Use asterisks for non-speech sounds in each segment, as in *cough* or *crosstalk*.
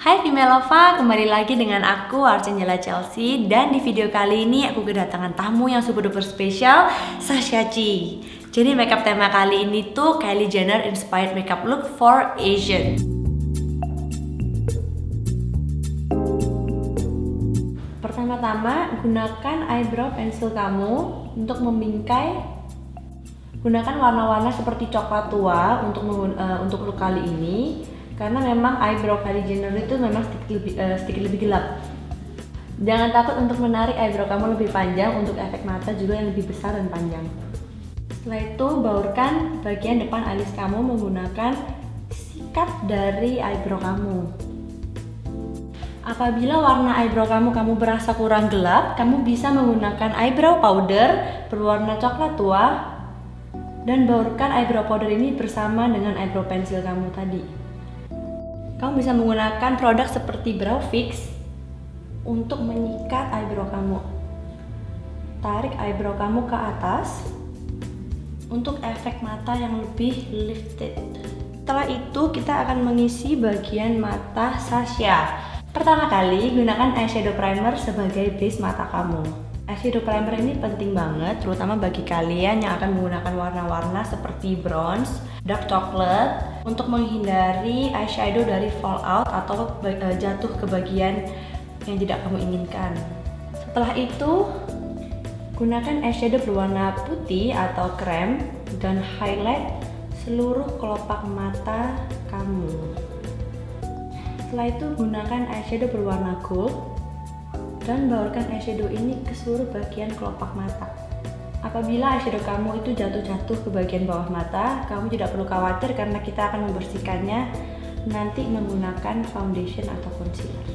Hai Fimelova, kembali lagi dengan aku Arcangela Chelsea dan di video kali ini aku kedatangan tamu yang super duper spesial, Sasha Chi. Jadi makeup tema kali ini tuh Kylie Jenner inspired makeup look for Asian. Pertama-tama gunakan eyebrow pencil kamu untuk membingkai gunakan warna-warna seperti coklat tua untuk uh, untuk look kali ini karena memang eyebrow Kylie Jenner itu memang sedikit lebih, uh, sedikit lebih gelap. Jangan takut untuk menarik eyebrow kamu lebih panjang untuk efek mata juga yang lebih besar dan panjang. Setelah itu baurkan bagian depan alis kamu menggunakan sikat dari eyebrow kamu. Apabila warna eyebrow kamu kamu berasa kurang gelap, kamu bisa menggunakan eyebrow powder berwarna coklat tua dan baurkan eyebrow powder ini bersama dengan eyebrow pencil kamu tadi. Kamu bisa menggunakan produk seperti Brow Fix untuk menyikat eyebrow kamu. Tarik eyebrow kamu ke atas untuk efek mata yang lebih lifted. Setelah itu kita akan mengisi bagian mata Sasha. Pertama kali gunakan eyeshadow primer sebagai base mata kamu. Eyeshadow primer ini penting banget, terutama bagi kalian yang akan menggunakan warna-warna seperti bronze, dark chocolate, untuk menghindari eyeshadow dari fallout atau eh, jatuh ke bagian yang tidak kamu inginkan. Setelah itu, gunakan eyeshadow berwarna putih atau krem dan highlight seluruh kelopak mata kamu. Setelah itu, gunakan eyeshadow berwarna gold dan baurkan eyeshadow ini ke seluruh bagian kelopak mata. Apabila eyeshadow kamu itu jatuh-jatuh ke bagian bawah mata, kamu tidak perlu khawatir karena kita akan membersihkannya nanti menggunakan foundation atau concealer.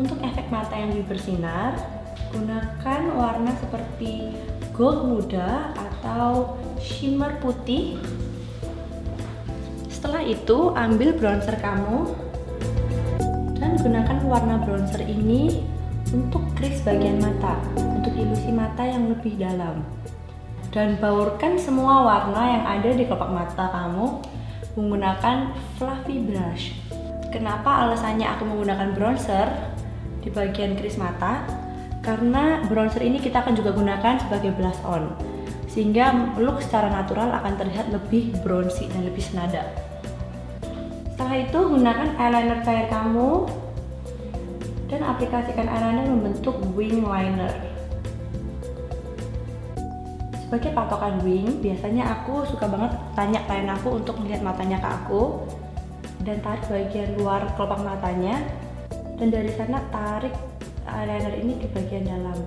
Untuk efek mata yang lebih bersinar, gunakan warna seperti gold muda atau shimmer putih setelah itu ambil bronzer kamu dan gunakan warna bronzer ini untuk kris bagian mata, untuk ilusi mata yang lebih dalam. Dan baurkan semua warna yang ada di kelopak mata kamu menggunakan fluffy brush. Kenapa alasannya aku menggunakan bronzer di bagian kris mata? Karena bronzer ini kita akan juga gunakan sebagai blush on sehingga look secara natural akan terlihat lebih bronzy dan lebih senada. Setelah itu gunakan eyeliner cair kamu dan aplikasikan eyeliner membentuk wing liner. Sebagai patokan wing, biasanya aku suka banget tanya klien aku untuk melihat matanya ke aku dan tarik bagian luar kelopak matanya dan dari sana tarik eyeliner ini ke bagian dalam.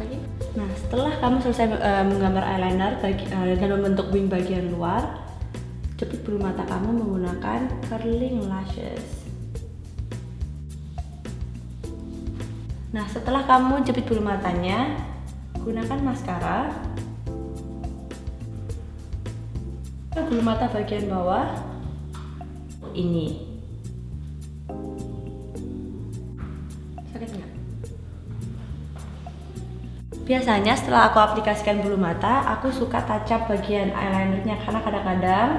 lagi. Nah, setelah kamu selesai uh, menggambar eyeliner bagi, uh, dan membentuk wing bagian luar, jepit bulu mata kamu menggunakan curling lashes. Nah, setelah kamu jepit bulu matanya, gunakan maskara. Bulu mata bagian bawah ini. Sakit nggak? Biasanya setelah aku aplikasikan bulu mata, aku suka touch up bagian eyelinernya karena kadang-kadang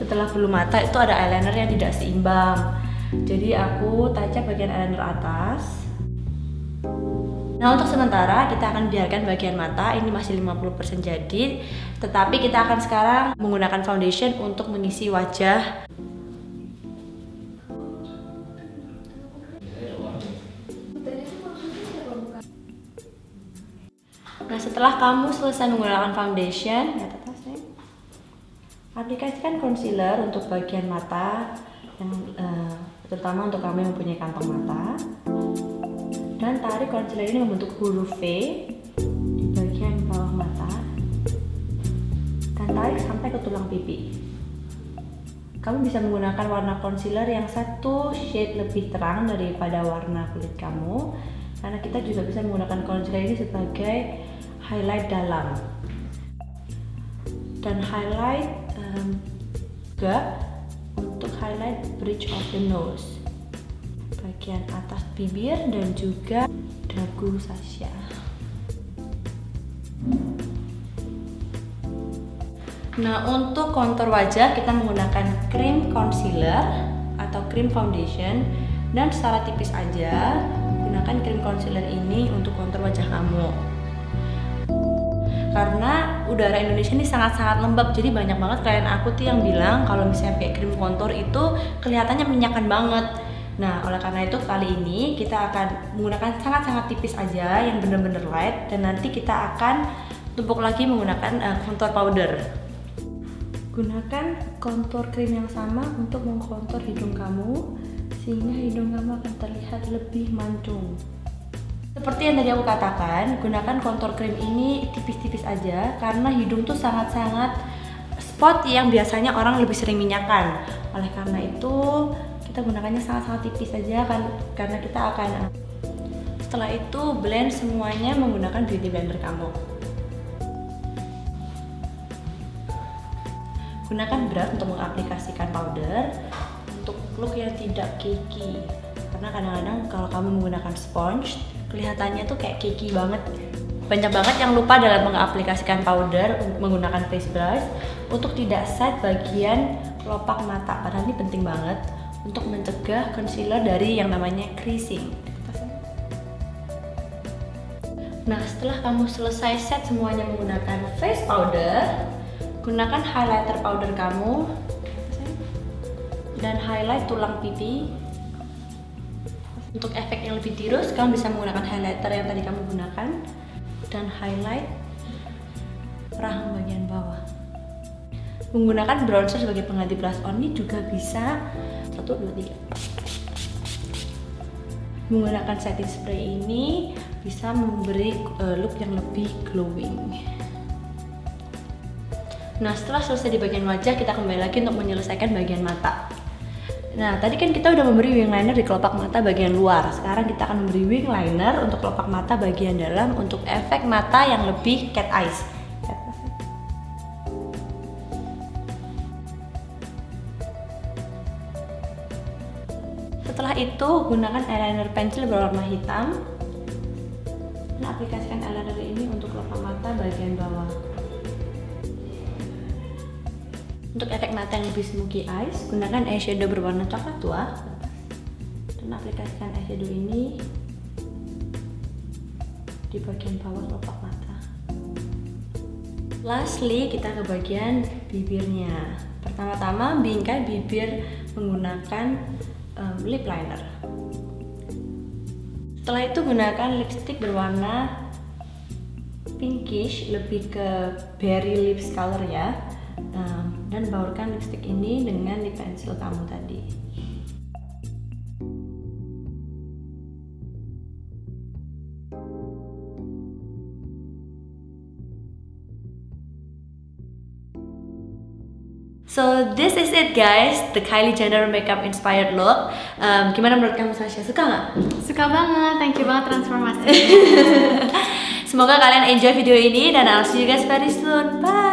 setelah bulu mata itu ada eyeliner yang tidak seimbang. Jadi aku up bagian eyeliner atas. Nah untuk sementara kita akan biarkan bagian mata ini masih 50% jadi Tetapi kita akan sekarang menggunakan foundation untuk mengisi wajah Nah setelah kamu selesai menggunakan foundation, aplikasikan concealer untuk bagian mata yang uh, terutama untuk kamu yang mempunyai kantong mata. Dan tarik concealer ini membentuk huruf V di bagian bawah mata. Dan tarik sampai ke tulang pipi. Kamu bisa menggunakan warna concealer yang satu shade lebih terang daripada warna kulit kamu. Karena kita juga bisa menggunakan concealer ini sebagai highlight dalam. Dan highlight um, juga untuk highlight bridge of the nose bagian atas bibir dan juga dagu Sasha Nah, untuk kontur wajah kita menggunakan cream concealer atau cream foundation dan secara tipis aja gunakan cream concealer ini untuk kontur wajah kamu. Karena udara Indonesia ini sangat-sangat lembab, jadi banyak banget klien aku tuh yang bilang kalau misalnya pakai krim kontur itu kelihatannya minyakan banget. Nah, oleh karena itu kali ini kita akan menggunakan sangat-sangat tipis aja yang bener-bener light dan nanti kita akan tumpuk lagi menggunakan uh, contour powder gunakan kontur krim yang sama untuk mengkontur hidung kamu sehingga hidung kamu akan terlihat lebih mancung seperti yang tadi aku katakan gunakan kontur krim ini tipis-tipis aja karena hidung tuh sangat-sangat spot yang biasanya orang lebih sering minyakan oleh karena itu kita gunakannya sangat-sangat tipis aja kan karena kita akan setelah itu blend semuanya menggunakan beauty blender kamu. Gunakan brush untuk mengaplikasikan powder. Untuk look yang tidak cakey karena kadang-kadang kalau kamu menggunakan sponge kelihatannya tuh kayak cakey banget. Banyak banget yang lupa dalam mengaplikasikan powder menggunakan face brush. Untuk tidak set bagian kelopak mata padahal ini penting banget. Untuk mencegah concealer dari yang namanya creasing. Nah setelah kamu selesai set semuanya menggunakan face powder gunakan highlighter powder kamu. Dan highlight tulang pipi untuk efek yang lebih tirus kamu bisa menggunakan highlighter yang tadi kamu gunakan. Dan highlight rahang bagian bawah. Menggunakan bronzer sebagai pengganti blush on ini juga bisa. 1, 2, 3 menggunakan setting spray ini bisa memberi uh, look yang lebih glowing. Nah setelah selesai di bagian wajah kita kembali lagi untuk menyelesaikan bagian mata Nah tadi kan kita udah memberi wing liner di kelopak mata bagian luar. Sekarang kita akan memberi wing liner untuk kelopak mata bagian dalam Untuk efek mata yang lebih cat eyes. Setelah itu gunakan eyeliner pensil berwarna hitam. Dan aplikasikan eyeliner ini untuk kelopak mata bagian bawah untuk efek mata yang lebih smoky eyes, gunakan eyeshadow berwarna coklat tua dan aplikasikan eyeshadow ini di bagian bawah kelopak mata. Lastly, kita ke bagian bibirnya. Pertama-tama, bingkai bibir menggunakan um, lip liner. Setelah itu gunakan lipstick berwarna pinkish, lebih ke berry lips color ya dan baurkan lipstick ini dengan lip pencil kamu tadi So this is it guys, the Kylie Jenner makeup inspired look. Um, gimana menurut kamu Sasha? Suka nggak? Suka banget, thank you banget transformasi. *laughs* Semoga kalian enjoy video ini dan I'll see you guys very soon. Bye.